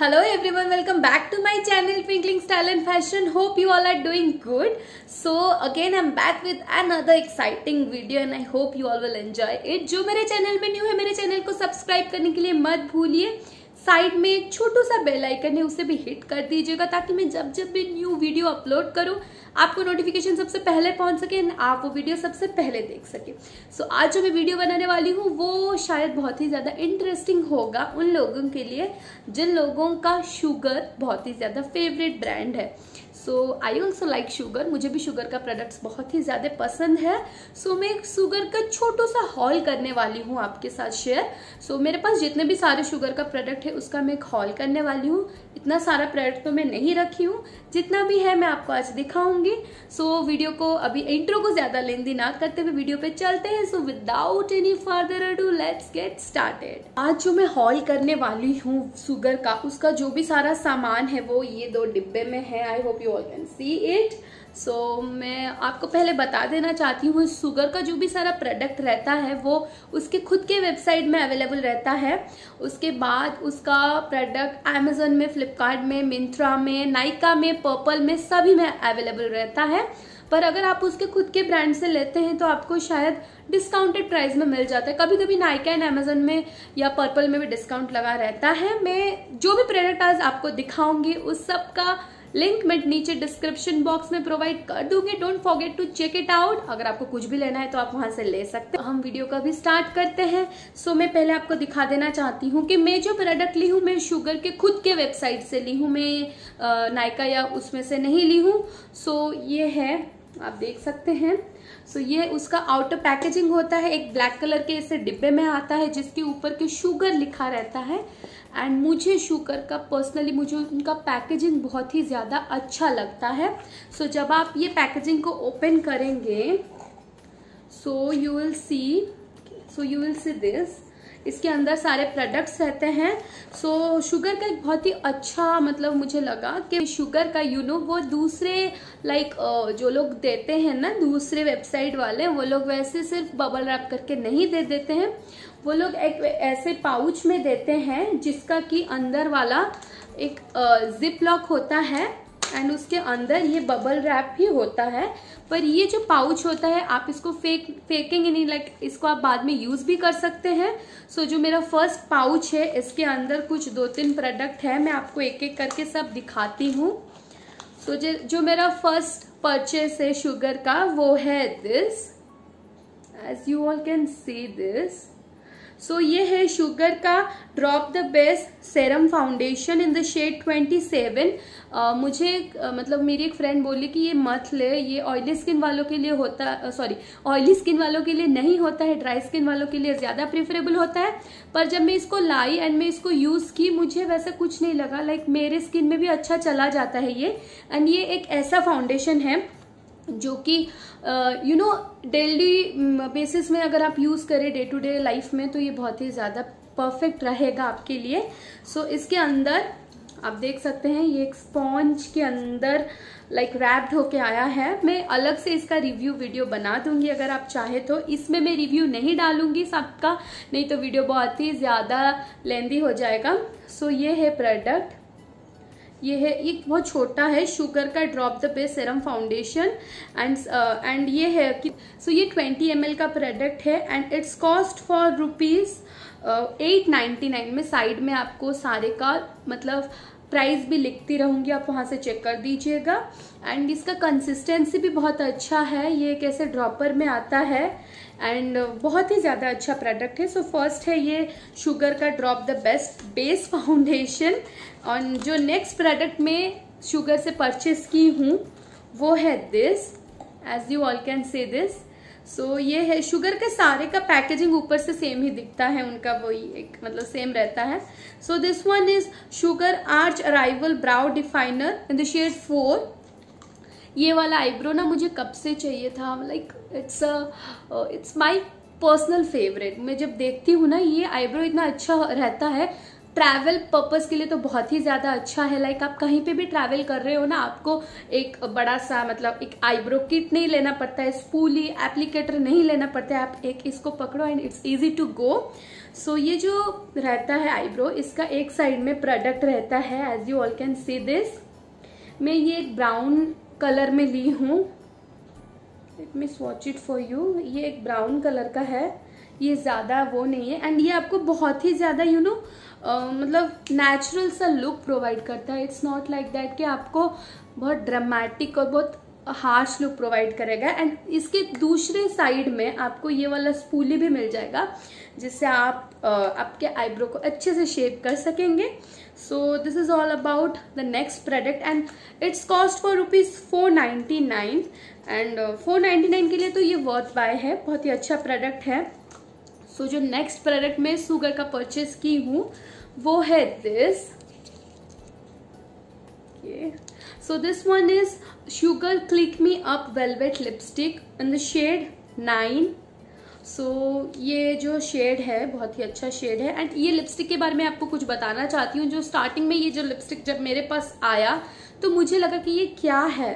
Hello everyone welcome back to my channel twinkling style and fashion hope you all are doing good so again I am back with another exciting video and I hope you all will enjoy it जो मेरे channel में new है, मेरे channel को subscribe करने के लिए मत भूलिए। साइड में एक छोटू सा बेलाइकन है, उसे भी हिट कर दीजिएगा ताकि मैं जब जब भी न्यू वीडियो अपलोड करूँ आपको नोटिफिकेशन सबसे पहले पहुँच सके एंड आप वो वीडियो सबसे पहले देख सके। सो so, आज जो मैं वीडियो बनाने वाली हूँ वो शायद बहुत ही ज़्यादा इंटरेस्टिंग होगा उन लोगों के लिए जिन लोगों का शुगर बहुत ही ज़्यादा फेवरेट ब्रांड है। So I also like Sugar मुझे भी शुगर का प्रोडक्ट्स बहुत ही ज़्यादा पसंद है। सो so, मैं एक शुगर का छोटो सा हॉल करने वाली हूँ आपके साथ शेयर सो so, मेरे पास जितने भी सारे शुगर का प्रोडक्ट है उसका मैं एक हॉल करने वाली हूँ। इतना सारा प्रोडक्ट तो मैं नहीं रखी हूँ। जितना भी है मैं आपको आज दिखाऊँगी। सो so, वीडियो को अभी इंट्रो को ज़्यादा लेंदी ना करते हुए वीडियो पे चलते हैं। So without any further do let's get started आज जो मैं हॉल करने वाली हूँ सुगर का उसका जो भी सारा सामान है वो ये दो डिब्बे में है। I hope you all can see it so so, मैं आपको पहले बता देना चाहती हूँ शुगर का जो भी सारा प्रोडक्ट रहता है वो उसके खुद के वेबसाइट में अवेलेबल रहता है। उसके बाद उसका प्रोडक्ट अमेजोन में फ्लिपकार्ट में मिंत्रा में नाइका में पर्पल में सभी में अवेलेबल रहता है। पर अगर आप उसके खुद के ब्रांड से लेते हैं तो आपको शायद डिस्काउंटेड प्राइस में मिल जाता है। कभी कभी नाइका एंड अमेजोन में या पर्पल में भी डिस्काउंट लगा रहता है। मैं जो भी प्रोडक्ट आज आपको दिखाऊँगी उस सब का लिंक मैं नीचे डिस्क्रिप्शन बॉक्स में प्रोवाइड कर दूँगी। Don't forget to check it out अगर आपको कुछ भी लेना है तो आप वहाँ से ले सकते हैं। हम वीडियो का भी स्टार्ट करते हैं। सो मैं पहले आपको दिखा देना चाहती हूँ कि मैं जो प्रोडक्ट ली हूँ, मैं शुगर के खुद के वेबसाइट से ली हूँ। मैं नायका या उसमें से नहीं ली हूँ। सो ये है आप देख सकते हैं। सो so, ये उसका आउटर पैकेजिंग होता है। एक ब्लैक कलर के ऐसे डिब्बे में आता है जिसके ऊपर के शुगर लिखा रहता है। एंड मुझे शुगर का पर्सनली मुझे उनका पैकेजिंग बहुत ही ज़्यादा अच्छा लगता है। सो so, जब आप ये पैकेजिंग को ओपन करेंगे so you will see so you will see this इसके अंदर सारे प्रोडक्ट्स रहते हैं। सो so, शुगर का एक बहुत ही अच्छा मतलब मुझे लगा कि शुगर का यू नो वो दूसरे लाइक जो लोग देते हैं ना दूसरे वेबसाइट वाले वो लोग वैसे सिर्फ़ बबल रैप करके नहीं दे देते हैं। वो लोग एक ऐसे पाउच में देते हैं जिसका कि अंदर वाला एक जिप लॉक होता है एंड उसके अंदर ये बबल रैप भी होता है। पर ये जो पाउच होता है आप इसको फेक फेकिंग नहीं लाइक इसको आप बाद में यूज़ भी कर सकते हैं। सो so, जो मेरा फ़र्स्ट पाउच है इसके अंदर कुछ दो तीन प्रोडक्ट है मैं आपको एक एक करके सब दिखाती हूँ। सो so, जो मेरा फ़र्स्ट परचेस है शुगर का वो है this as you all can see this so so, ये है शुगर का drop the best serum foundation in the shade 27 uh, मुझे uh, मतलब मेरी एक फ्रेंड बोली कि ये मत ले ये ऑयली स्किन वालों के लिए होता सॉरी ऑयली स्किन वालों के लिए नहीं होता है ड्राई स्किन वालों के लिए ज़्यादा प्रेफरेबल होता है। पर जब मैं इसको लाई एंड मैं इसको यूज़ की मुझे वैसा कुछ नहीं लगा। लाइक like, मेरे स्किन में भी अच्छा चला जाता है ये। एंड ये एक ऐसा फाउंडेशन है जो कि यू नो डेली बेसिस में अगर आप यूज़ करें डे टू डे लाइफ में तो ये बहुत ही ज़्यादा परफेक्ट रहेगा आपके लिए। सो so, इसके अंदर आप देख सकते हैं ये एक स्पॉन्ज के अंदर लाइक रैप्ड होके आया है। मैं अलग से इसका रिव्यू वीडियो बना दूँगी अगर आप चाहे तो। इसमें मैं रिव्यू नहीं डालूँगी सबका नहीं तो वीडियो बहुत ही ज़्यादा लेंदी हो जाएगा। सो so, ये है प्रोडक्ट ये है, ये बहुत छोटा है शुगर का drop the base serum foundation and and ये है कि सो so ये 20 एम का प्रोडक्ट है and it's cost for rupees eight ninety nine में साइड में आपको सारे का मतलब प्राइस भी लिखती रहूँगी, आप वहाँ से चेक कर दीजिएगा। एंड इसका कंसिस्टेंसी भी बहुत अच्छा है, ये कैसे ड्रॉपर में आता है एंड बहुत ही ज़्यादा अच्छा प्रोडक्ट है। सो so फ़र्स्ट है ये शुगर का drop the best base foundation और जो नेक्स्ट प्रोडक्ट में शुगर से परचेस की हूँ, वो है this as you all can see this so ये है शुगर के सारे का पैकेजिंग ऊपर से सेम ही दिखता है। उनका वही एक मतलब सेम रहता है। So this one is Sugar arch arrival brow definer in the shade four ये वाला आईब्रो ना मुझे कब से चाहिए था? Like it's it's my personal favourite मैं जब देखती हूँ ना, ये आईब्रो इतना अच्छा रहता है। ट्रैवल पर्पस के लिए तो बहुत ही ज़्यादा अच्छा है। लाइक आप कहीं पे भी ट्रैवल कर रहे हो ना, आपको एक बड़ा सा मतलब एक आईब्रो किट नहीं लेना पड़ता है स्पूली एप्लीकेटर नहीं लेना पड़ता है। आप एक इसको पकड़ो and it's easy to go so ये जो रहता है आईब्रो इसका एक साइड में प्रोडक्ट रहता है as you all can see this मैं ये एक ब्राउन कलर में ली हूँ। Let me swatch it for you ये एक ब्राउन कलर का है। ये ज़्यादा वो नहीं है। एंड ये आपको बहुत ही ज़्यादा यू नो मतलब नेचुरल सा लुक प्रोवाइड करता है। इट्स नॉट लाइक दैट कि आपको बहुत ड्रामेटिक और बहुत हार्श लुक प्रोवाइड करेगा। एंड इसके दूसरे साइड में आपको ये वाला स्पूली भी मिल जाएगा। जिससे आप आपके आईब्रो को अच्छे से शेप कर सकेंगे। So this is all about the next product and it's cost for rupees four ninety nine and four ninety nine के लिए तो ये वर्थ बाय है बहुत ही अच्छा प्रोडक्ट है। सो so, जो नेक्स्ट प्रोडक्ट में सुगर का परचेस की हूँ वो है this so this one is Sugar click me up velvet lipstick in the shade nine so so, ये जो शेड है बहुत ही अच्छा शेड है. एंड ये लिपस्टिक के बारे में आपको कुछ बताना चाहती हूँ. जो स्टार्टिंग में ये जो लिपस्टिक जब मेरे पास आया तो मुझे लगा कि ये क्या है?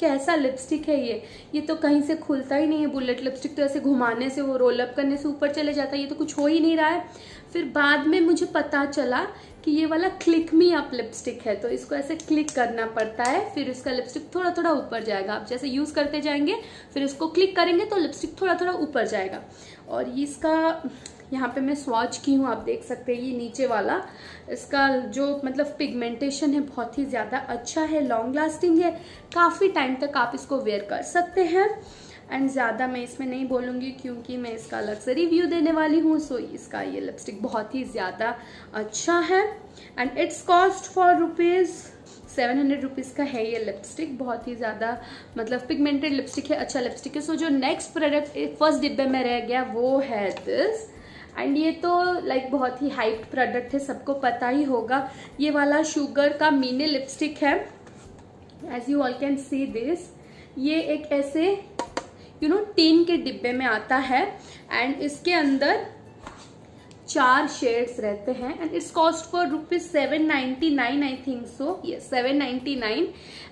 कैसा लिपस्टिक है ये? ये तो कहीं से खुलता ही नहीं है. बुलेट लिपस्टिक तो ऐसे घुमाने से वो रोल अप करने से ऊपर चले जाता है. ये तो कुछ हो ही नहीं रहा है. फिर बाद में मुझे पता चला कि ये वाला क्लिक मी अप लिपस्टिक है तो इसको ऐसे क्लिक करना पड़ता है, फिर इसका लिपस्टिक थोड़ा थोड़ा ऊपर जाएगा। आप जैसे यूज़ करते जाएँगे, फिर इसको क्लिक करेंगे तो लिपस्टिक थोड़ा थोड़ा ऊपर जाएगा। और इसका, यहाँ पे मैं स्वाच की हूँ, आप देख सकते हैं, ये नीचे वाला। इसका जो मतलब पिगमेंटेशन है, बहुत ही ज़्यादा अच्छा है लॉन्ग लास्टिंग है। काफ़ी टाइम तक आप इसको वेयर कर सकते हैं। एंड ज़्यादा मैं इसमें नहीं बोलूँगी क्योंकि मैं इसका अलग से रिव्यू देने वाली हूँ सो इसका ये लिपस्टिक बहुत ही ज़्यादा अच्छा है। And it's cost for rupees seven hundred rupees का है ये लिपस्टिक बहुत ही ज़्यादा मतलब पिगमेंटेड लिपस्टिक है अच्छा लिपस्टिक है। सो so, जो नेक्स्ट प्रोडक्ट फ़र्स्ट डिब्बे में रह गया वो है दिस एंड ये तो लाइक like, बहुत ही हाइप प्रोडक्ट है सबको पता ही होगा। ये वाला शुगर का मीने लिपस्टिक है। As you all can see this ये एक ऐसे यू नो टीन के डिब्बे में आता है एंड इसके अंदर चार शेड्स रहते हैं and it's cost for rupees seven ninety nine I think so ये सेवन नाइनटी नाइन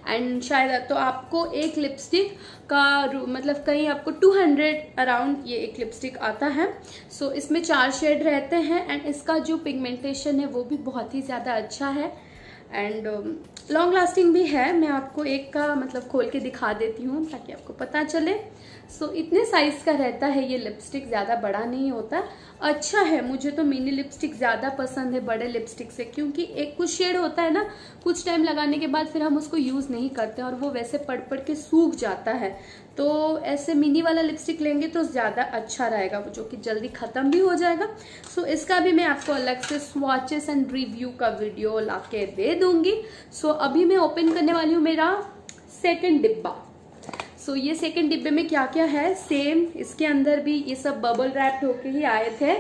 एंड शायद तो आपको एक लिपस्टिक का मतलब कहीं आपको टू हंड्रेड अराउंड ये एक लिपस्टिक आता है. सो so, इसमें चार शेड रहते हैं एंड इसका जो पिगमेंटेशन है वो भी बहुत ही ज़्यादा अच्छा है. एंड लॉन्ग लास्टिंग भी है। मैं आपको एक का मतलब खोल के दिखा देती हूँ ताकि आपको पता चले। सो so, इतने साइज़ का रहता है ये लिपस्टिक ज़्यादा बड़ा नहीं होता। अच्छा है मुझे तो मिनी लिपस्टिक ज़्यादा पसंद है बड़े लिपस्टिक से क्योंकि एक कुछ शेड होता है ना कुछ टाइम लगाने के बाद फिर हम उसको यूज़ नहीं करते और वो वैसे पड़ पड़ के सूख जाता है। तो ऐसे मिनी वाला लिपस्टिक लेंगे तो ज़्यादा अच्छा रहेगा जो कि जल्दी ख़त्म भी हो जाएगा। सो so, इसका भी मैं आपको अलग से स्वाचेस एंड रिव्यू का वीडियो ला के दे दूँगी। सो so, अभी मैं ओपन करने वाली हूँ मेरा सेकेंड डिब्बा। सो so, ये सेकेंड डिब्बे में क्या क्या है? सेम इसके अंदर भी ये सब बबल रैप्ड होके ही आए थे।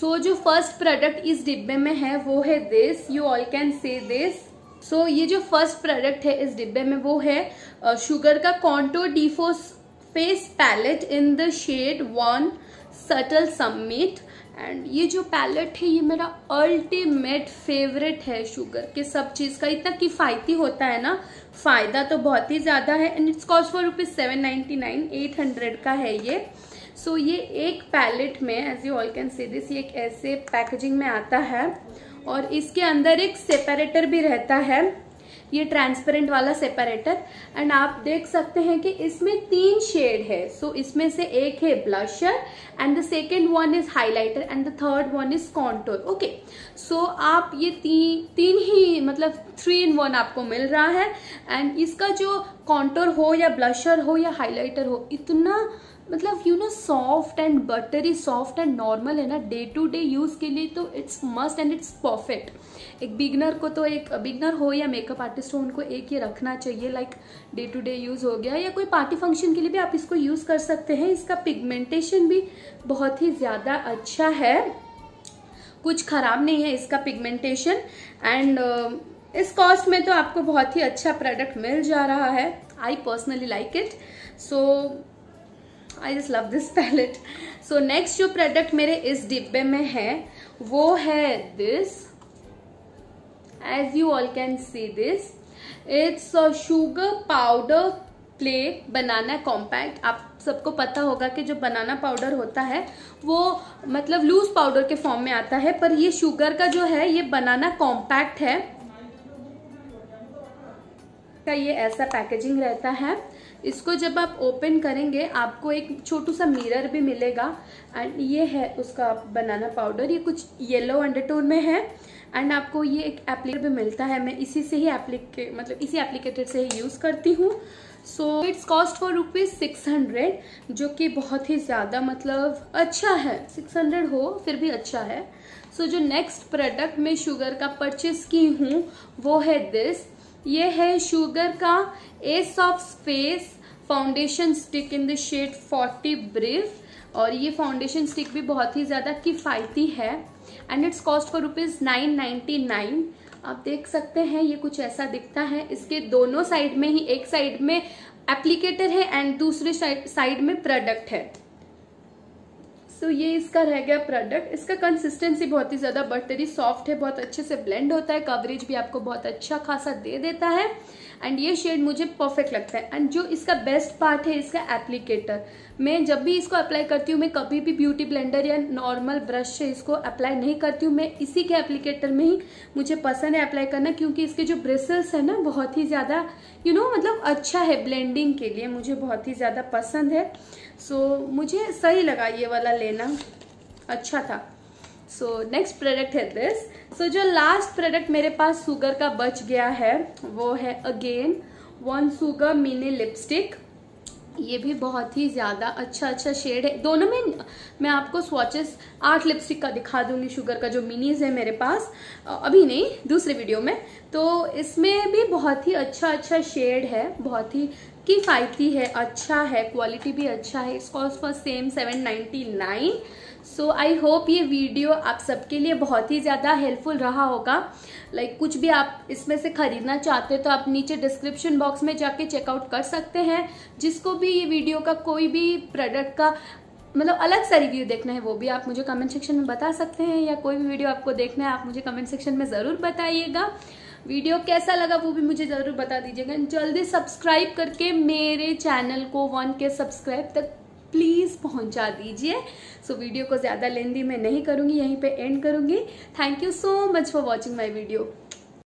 सो so, जो फ़र्स्ट प्रोडक्ट इस डिब्बे में है वो है this you all can see this so ये जो फ़र्स्ट प्रोडक्ट है इस डिब्बे में वो है शुगर का contour de force face palette in the shade one subtle summit and ये जो पैलेट है ये मेरा अल्टीमेट फेवरेट है शुगर के सब चीज़ का। इतना किफायती होता है ना फ़ायदा तो बहुत ही ज़्यादा है। And it's cost for rupees seven ninety nine eight hundred का है ये। सो so, ये एक पैलेट में as you all can see this ये एक ऐसे पैकेजिंग में आता है। और इसके अंदर एक सेपरेटर भी रहता है। ये ट्रांसपेरेंट वाला सेपरेटर एंड आप देख सकते हैं कि इसमें तीन शेड है। सो so, इसमें से एक है blusher and the second one is highlighter and the third one is contour okay so आप ये ती, तीन ही मतलब थ्री इन वन आपको मिल रहा है। एंड इसका जो कॉन्टोर हो या ब्लशर हो या हाईलाइटर हो इतना मतलब you know soft and buttery soft and normal है ना डे टू डे यूज़ के लिए तो it's must and it's perfect एक बिगनर को तो एक बिगनर हो या मेकअप आर्टिस्ट हो उनको एक ये रखना चाहिए like day to day use हो गया या कोई पार्टी फ़ंक्शन के लिए भी आप इसको यूज़ कर सकते हैं। इसका पिगमेंटेशन भी बहुत ही ज़्यादा अच्छा है। कुछ खराब नहीं है इसका पिगमेंटेशन एंड uh, इस कॉस्ट में तो आपको बहुत ही अच्छा प्रोडक्ट मिल जा रहा है। I personally like it so I just love this palette so next जो प्रोडक्ट मेरे इस डिब्बे में है, वो है this as you all can see this it's Sugar powder play banana compact आप सबको पता होगा कि जो बनाना पाउडर होता है, वो मतलब लूज पाउडर के फॉर्म में आता है, पर ये शुगर का जो है, ये बनाना कॉम्पैक्ट है। का ये ऐसा पैकेजिंग रहता है। इसको जब आप ओपन करेंगे आपको एक छोटू सा मिरर भी मिलेगा। एंड ये है उसका बनाना पाउडर ये कुछ येलो अंडरटोन में है। एंड आपको ये एक एप्लीकेटर भी मिलता है। मैं इसी से ही एप्लीके मतलब इसी एप्लीकेटर से ही यूज़ करती हूँ। So it's cost for rupees six hundred जो कि बहुत ही ज़्यादा मतलब अच्छा है। सिक्स हंड्रेड हो फिर भी अच्छा है। सो so, जो नेक्स्ट प्रोडक्ट मैं शुगर का परचेस की हूँ वो है दिस ये है शुगर का ace of face foundation stick in the shade 40 breve और ये फाउंडेशन स्टिक भी बहुत ही ज़्यादा किफ़ायती है। And it's cost for rupees nine ninety nine आप देख सकते हैं, ये कुछ ऐसा दिखता है। इसके दोनों साइड में ही, एक साइड में एप्लीकेटर है एंड दूसरे साइड में प्रोडक्ट है। सो so, ये इसका रह गया प्रोडक्ट इसका कंसिस्टेंसी बहुत ही ज़्यादा बटरी सॉफ्ट है बहुत अच्छे से ब्लेंड होता है. कवरेज भी आपको बहुत अच्छा खासा दे देता है. एंड ये शेड मुझे परफेक्ट लगता है। एंड जो इसका बेस्ट पार्ट है इसका एप्लीकेटर मैं जब भी इसको अप्लाई करती हूँ मैं कभी भी ब्यूटी ब्लेंडर या नॉर्मल ब्रश से इसको अप्लाई नहीं करती हूँ। मैं इसी के एप्लीकेटर में ही मुझे पसंद है अप्लाई करना क्योंकि इसके जो ब्रेसल्स है ना बहुत ही ज़्यादा यू नो मतलब अच्छा है ब्लेंडिंग के लिए। मुझे बहुत ही ज़्यादा पसंद है। सो so, मुझे सही लगा ये वाला लेना। अच्छा था। सो नेक्स्ट प्रोडक्ट है दिस सो so, जो लास्ट प्रोडक्ट मेरे पास सुगर का बच गया है वो है again one Sugar mini lipstick ये भी बहुत ही ज़्यादा अच्छा अच्छा शेड है। दोनों में मैं आपको स्वाचेस आठ लिपस्टिक का दिखा दूँगी शुगर का जो मिनीज है मेरे पास। अभी नहीं दूसरे वीडियो में। तो इसमें भी बहुत ही अच्छा अच्छा शेड है बहुत ही किफ़ायती है अच्छा है क्वालिटी भी अच्छा है। इस cost for same seven ninety nine so I hope ये वीडियो आप सबके लिए बहुत ही ज़्यादा हेल्पफुल रहा होगा। लाइक like, कुछ भी आप इसमें से खरीदना चाहते हो तो आप नीचे डिस्क्रिप्शन बॉक्स में जाके चेकआउट कर सकते हैं। जिसको भी ये वीडियो का कोई भी प्रोडक्ट का मतलब अलग सा रिव्यू देखना है वो भी आप मुझे कमेंट सेक्शन में बता सकते हैं या कोई भी वीडियो आपको देखना है आप मुझे कमेंट सेक्शन में ज़रूर बताइएगा। वीडियो कैसा लगा वो भी मुझे ज़रूर बता दीजिएगा। जल्दी सब्सक्राइब करके मेरे चैनल को वन के सब्सक्राइब तक प्लीज़ पहुँचा दीजिए। सो so, वीडियो को ज़्यादा लेंदी मैं नहीं करूँगी यहीं पे एंड करूँगी। Thank you so much for watching my video